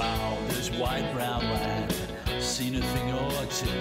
around this wide brown land, seen a thing or two.